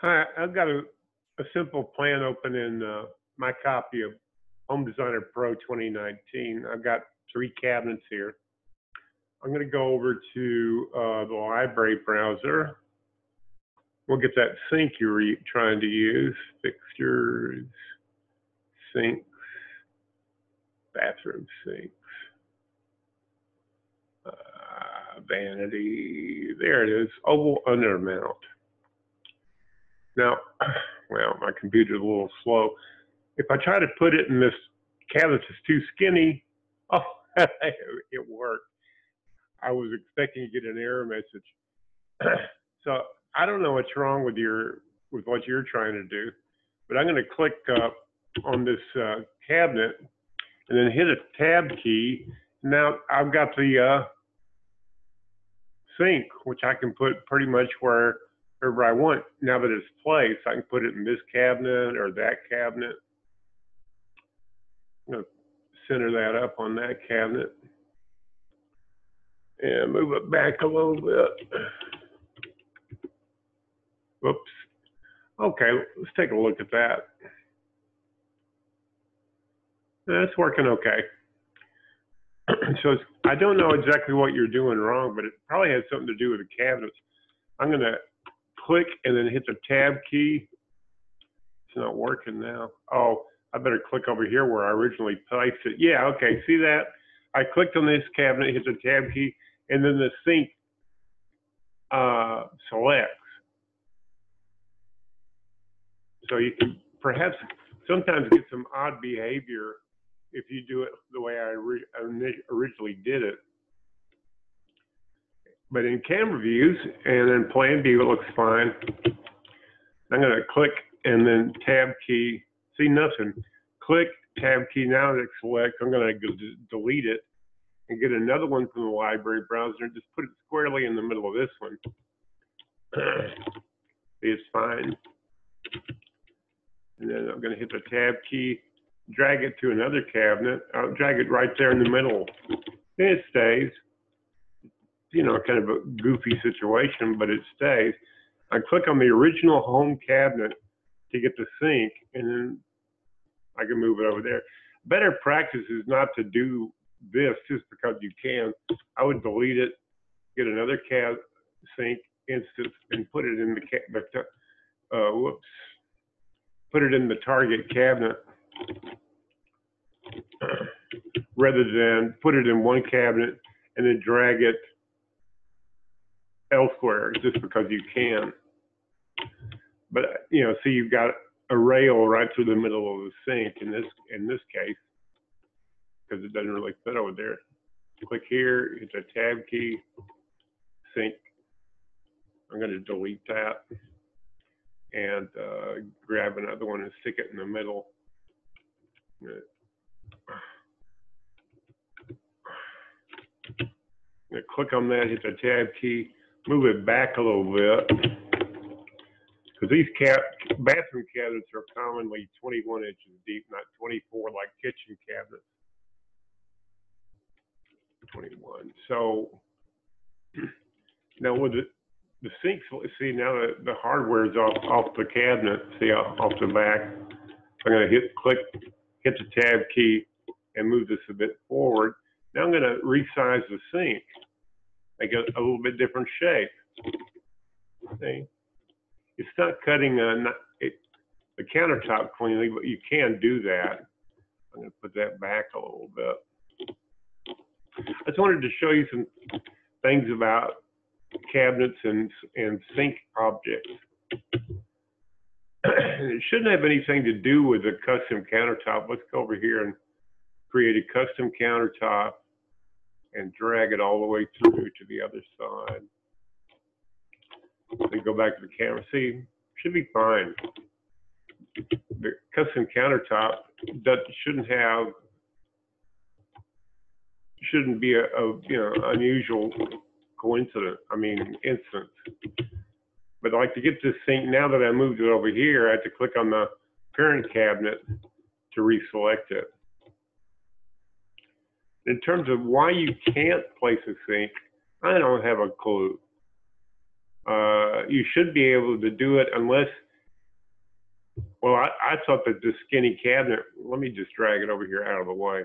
Hi, I've got a, a simple plan open in uh, my copy of Home Designer Pro 2019. I've got three cabinets here. I'm going to go over to uh, the library browser. We'll get that sink you're trying to use, fixtures, sinks, bathroom sinks, uh, vanity. There it is, oval undermount. Now, well, my computer's a little slow. If I try to put it in this cabinet that's too skinny, oh, it worked. I was expecting to get an error message. so I don't know what's wrong with your with what you're trying to do, but I'm going to click uh, on this uh, cabinet and then hit a tab key. Now I've got the uh, sink, which I can put pretty much where wherever I want. Now that it's placed, I can put it in this cabinet or that cabinet. I'm going to center that up on that cabinet and move it back a little bit. Whoops. Okay, let's take a look at that. That's working okay. so I don't know exactly what you're doing wrong, but it probably has something to do with the cabinets. I'm going to click and then hit the tab key. It's not working now. Oh, I better click over here where I originally placed it. Yeah, okay, see that? I clicked on this cabinet, hit the tab key, and then the sink uh, selects. So you can perhaps sometimes get some odd behavior if you do it the way I originally did it. But in camera views and in plan view, it looks fine. I'm going to click and then tab key. See nothing. Click tab key. Now that select, I'm going to delete it and get another one from the library browser and just put it squarely in the middle of this one. it's fine. And then I'm going to hit the tab key, drag it to another cabinet. I'll drag it right there in the middle. And it stays you know, kind of a goofy situation, but it stays. I click on the original home cabinet to get the sink, and then I can move it over there. Better practice is not to do this just because you can. I would delete it, get another cab sink instance, and put it in the, uh, whoops, put it in the target cabinet rather than put it in one cabinet and then drag it elsewhere just because you can. But you know, see, you've got a rail right through the middle of the sink in this in this case because it doesn't really fit over there. Click here, hit the tab key, sink. I'm going to delete that and uh, grab another one and stick it in the middle. click on that, hit the tab key, move it back a little bit. Because these cap bathroom cabinets are commonly 21 inches deep, not 24 like kitchen cabinets. 21. So now with the, the sinks, see now the, the hardware is off, off the cabinet, see off, off the back. I'm going to hit click, hit the tab key and move this a bit forward. Now I'm going to resize the sink make a, a little bit different shape. See? It's not cutting a, the countertop cleanly, but you can do that. I'm going to put that back a little bit. I just wanted to show you some things about cabinets and, and sink objects. it shouldn't have anything to do with a custom countertop. Let's go over here and create a custom countertop and drag it all the way through to the other side. Then go back to the camera. See, should be fine. The custom countertop that shouldn't have shouldn't be a, a you know unusual coincidence. I mean instance. But like to get this sink now that I moved it over here. I have to click on the parent cabinet to reselect it in terms of why you can't place a sink, I don't have a clue. Uh, you should be able to do it unless Well, I, I thought that the skinny cabinet, let me just drag it over here out of the way.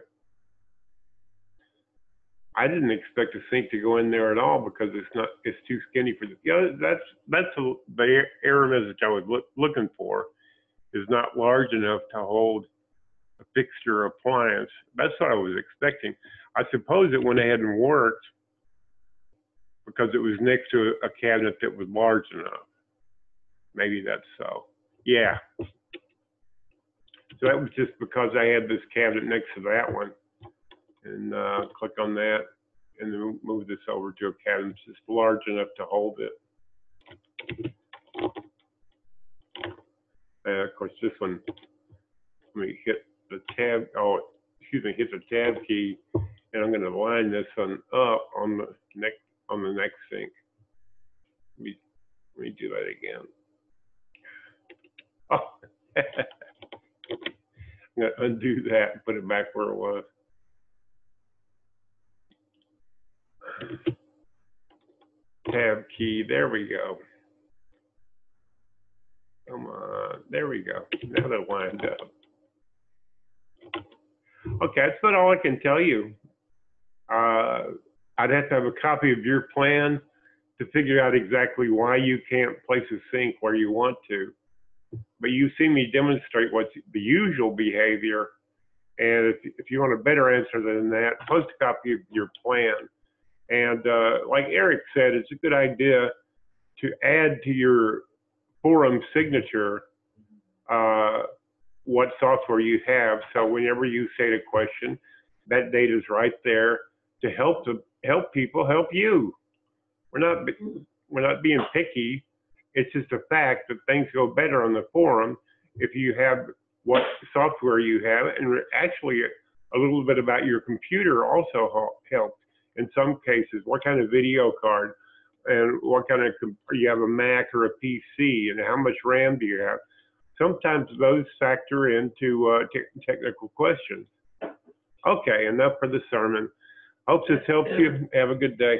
I didn't expect the sink to go in there at all because it's not, it's too skinny for the, yeah, that's, that's a- the error message I was look, looking for is not large enough to hold a fixture appliance. That's what I was expecting. I suppose it went ahead and worked because it was next to a cabinet that was large enough. Maybe that's so. Yeah. So that was just because I had this cabinet next to that one. And uh, click on that and then move this over to a cabinet that's just large enough to hold it. And of course, this one, let me hit the tab, oh, excuse me, hit the tab key, and I'm going to line this one up on the next on the next sink. Let me let me do that again. Oh. I'm going to undo that put it back where it was. Tab key, there we go. Come on, there we go. Now they're lined up. Okay, that's about all I can tell you. Uh, I'd have to have a copy of your plan to figure out exactly why you can't place a sink where you want to. But you see me demonstrate what's the usual behavior. And if, if you want a better answer than that, post a copy of your plan. And uh, like Eric said, it's a good idea to add to your forum signature uh, what software you have. So whenever you say a question, that data is right there to help to help people help you. We're not we're not being picky. It's just a fact that things go better on the forum if you have what software you have, and actually a little bit about your computer also helps in some cases. What kind of video card, and what kind of you have a Mac or a PC, and how much RAM do you have? Sometimes those factor into uh, te- technical questions. Okay, enough for the sermon. Hope this helps you. Have a good day.